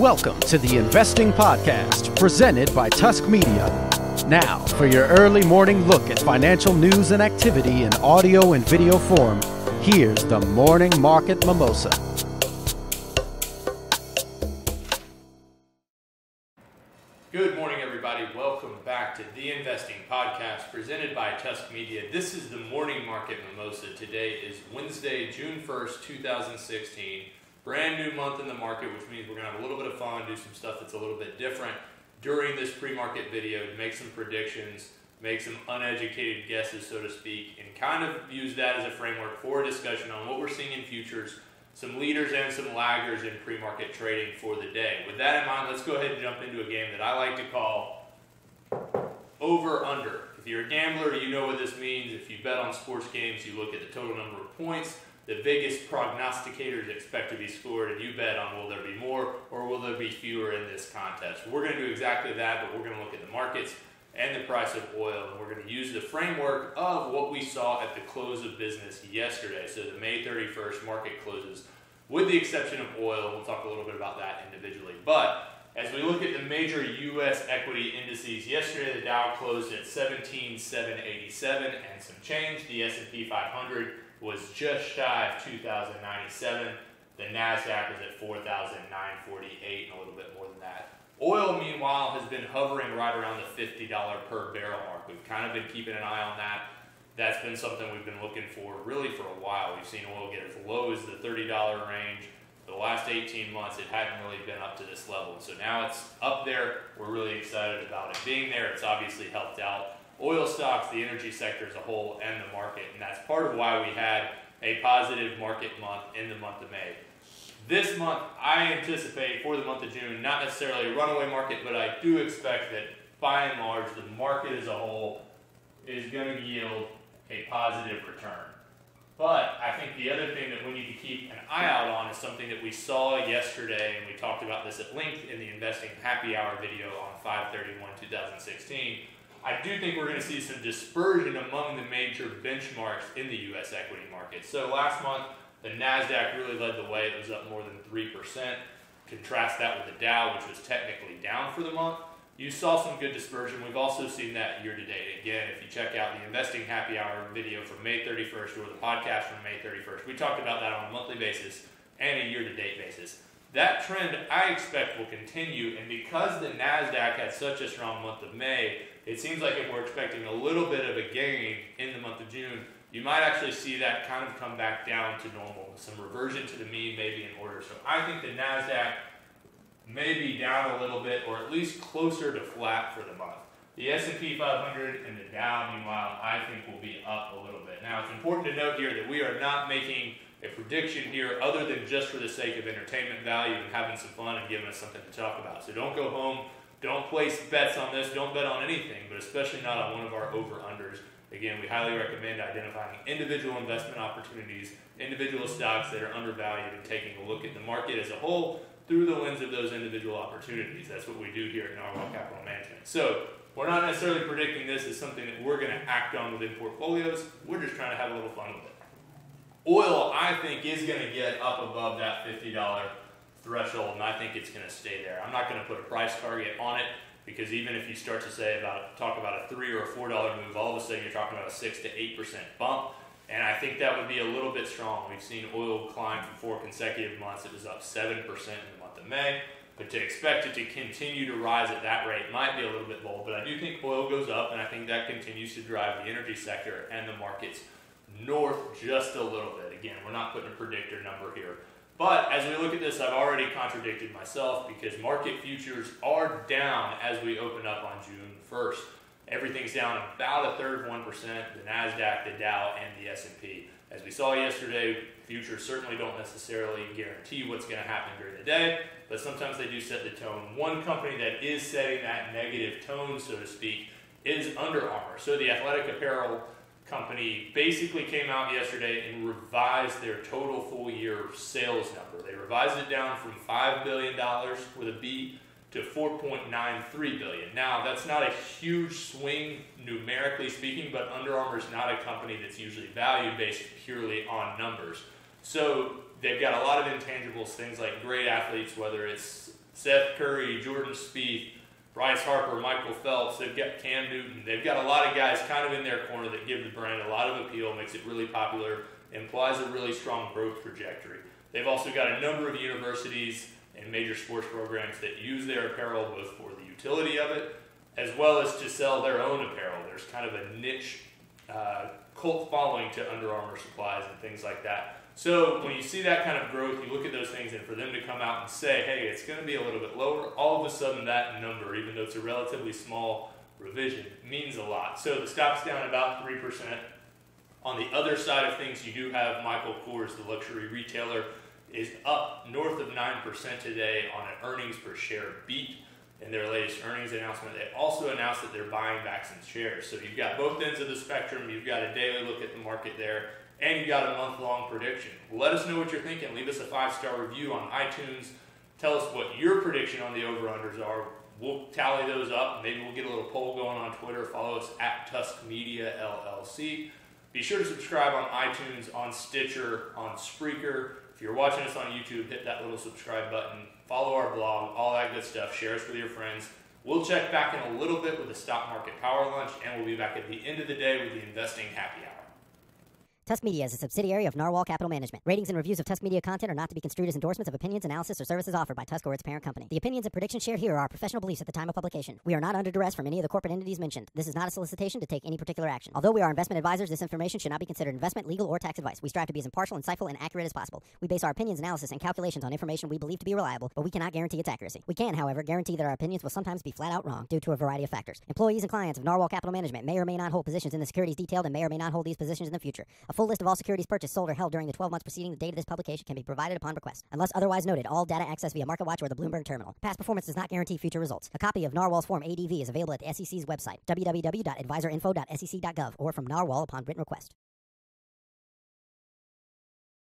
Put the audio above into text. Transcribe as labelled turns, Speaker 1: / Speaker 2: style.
Speaker 1: Welcome to the Investing Podcast, presented by Tusk Media. Now, for your early morning look at financial news and activity in audio and video form, here's the Morning Market Mimosa.
Speaker 2: Good morning, everybody. Welcome back to the Investing Podcast presented by Tusk Media. This is the Morning Market Mimosa. Today is Wednesday, June 1st, 2016 brand new month in the market, which means we're going to have a little bit of fun, do some stuff that's a little bit different during this pre-market video make some predictions, make some uneducated guesses, so to speak, and kind of use that as a framework for a discussion on what we're seeing in futures, some leaders and some laggers in pre-market trading for the day. With that in mind, let's go ahead and jump into a game that I like to call over-under. If you're a gambler, you know what this means. If you bet on sports games, you look at the total number of points the biggest prognosticators expect to be scored, and you bet on will there be more or will there be fewer in this contest. We're going to do exactly that, but we're going to look at the markets and the price of oil, and we're going to use the framework of what we saw at the close of business yesterday. So the May 31st market closes, with the exception of oil. We'll talk a little bit about that individually. But as we look at the major U.S. equity indices, yesterday the Dow closed at 17,787 and some change. The S&P 500 was just shy of 2,097. The NASDAQ was at 4,948 and a little bit more than that. Oil, meanwhile, has been hovering right around the $50 per barrel mark. We've kind of been keeping an eye on that. That's been something we've been looking for really for a while. We've seen oil get as low as the $30 range. The last 18 months, it hadn't really been up to this level. So now it's up there. We're really excited about it being there. It's obviously helped out oil stocks, the energy sector as a whole, and the market. And that's part of why we had a positive market month in the month of May. This month, I anticipate for the month of June, not necessarily a runaway market, but I do expect that by and large, the market as a whole is going to yield a positive return. But I think the other thing that we need to keep an eye out on is something that we saw yesterday, and we talked about this at length in the Investing Happy Hour video on 531 2016 I do think we're going to see some dispersion among the major benchmarks in the U.S. equity market. So last month, the NASDAQ really led the way. It was up more than 3%. Contrast that with the Dow, which was technically down for the month. You saw some good dispersion. We've also seen that year to date. Again, if you check out the Investing Happy Hour video from May 31st or the podcast from May 31st, we talked about that on a monthly basis and a year to date basis. That trend I expect will continue, and because the NASDAQ had such a strong month of May, it seems like if we're expecting a little bit of a gain in the month of June, you might actually see that kind of come back down to normal. Some reversion to the mean maybe in order. So I think the NASDAQ may be down a little bit or at least closer to flat for the month. The S&P 500 and the Dow, meanwhile, I think will be up a little bit. Now, it's important to note here that we are not making a prediction here other than just for the sake of entertainment value and having some fun and giving us something to talk about. So don't go home don't place bets on this. Don't bet on anything, but especially not on one of our over-unders. Again, we highly recommend identifying individual investment opportunities, individual stocks that are undervalued, and taking a look at the market as a whole through the lens of those individual opportunities. That's what we do here at Narwhal Capital Management. So we're not necessarily predicting this as something that we're going to act on within portfolios. We're just trying to have a little fun with it. Oil, I think, is going to get up above that $50 threshold, and I think it's going to stay there. I'm not going to put a price target on it because even if you start to say about talk about a three or a four dollar move, all of a sudden you're talking about a six to eight percent bump, and I think that would be a little bit strong. We've seen oil climb for four consecutive months; it was up seven percent in the month of May. But to expect it to continue to rise at that rate might be a little bit bold. But I do think oil goes up, and I think that continues to drive the energy sector and the markets north just a little bit. Again, we're not putting a predictor number here. But as we look at this, I've already contradicted myself because market futures are down as we open up on June 1st. Everything's down about a third, of 1%, the NASDAQ, the Dow, and the S&P. As we saw yesterday, futures certainly don't necessarily guarantee what's going to happen during the day, but sometimes they do set the tone. One company that is setting that negative tone, so to speak, is Under Armour. So the athletic apparel company basically came out yesterday and revised their total full year sales number. They revised it down from $5 billion with a B to 4.93 billion. Now, that's not a huge swing numerically speaking, but Under Armour is not a company that's usually valued based purely on numbers. So they've got a lot of intangibles, things like great athletes, whether it's Steph Curry, Jordan Spieth, Bryce Harper, Michael Phelps. They've got Cam Newton. They've got a lot of guys kind of in their corner that give the brand a lot of appeal, makes it really popular, implies a really strong growth trajectory. They've also got a number of universities and major sports programs that use their apparel both for the utility of it as well as to sell their own apparel. There's kind of a niche uh, cult following to Under Armour supplies and things like that. So when you see that kind of growth, you look at those things, and for them to come out and say, "Hey, it's going to be a little bit lower," all of a sudden that number, even though it's a relatively small revision, means a lot. So the stock's down about three percent. On the other side of things, you do have Michael Kors, the luxury retailer, is up north of 9% today on an earnings per share beat in their latest earnings announcement. They also announced that they're buying back some shares. So you've got both ends of the spectrum. You've got a daily look at the market there, and you've got a month long prediction. Let us know what you're thinking. Leave us a five star review on iTunes. Tell us what your prediction on the over unders are. We'll tally those up. Maybe we'll get a little poll going on Twitter. Follow us at Tusk Media LLC. Be sure to subscribe on iTunes, on Stitcher, on Spreaker. If you're watching us on YouTube, hit that little subscribe button follow our blog, all that good stuff. Share us with your friends. We'll check back in a little bit with the stock market power lunch, and we'll be back at the end of the day with the investing happy hour.
Speaker 3: Tusk Media is a subsidiary of Narwhal Capital Management. Ratings and reviews of Tusk Media content are not to be construed as endorsements of opinions, analysis, or services offered by Tusk or its parent company. The opinions and predictions shared here are professional beliefs at the time of publication. We are not under duress from any of the corporate entities mentioned. This is not a solicitation to take any particular action. Although we are investment advisors, this information should not be considered investment, legal, or tax advice. We strive to be as impartial, insightful, and accurate as possible. We base our opinions, analysis, and calculations on information we believe to be reliable, but we cannot guarantee its accuracy. We can, however, guarantee that our opinions will sometimes be flat out wrong due to a variety of factors. Employees and clients of Narwhal Capital Management may or may not hold positions in the securities detailed and may or may not hold these positions in the future. A full list of all securities purchased sold, or held during the 12 months preceding the date of this publication can be provided upon request. Unless otherwise noted, all data accessed via MarketWatch or the Bloomberg terminal. Past performance does not guarantee future results. A copy of Narwhal's Form ADV is available at the SEC's website, www.adviserinfo.sec.gov, or from Narwhal upon written request.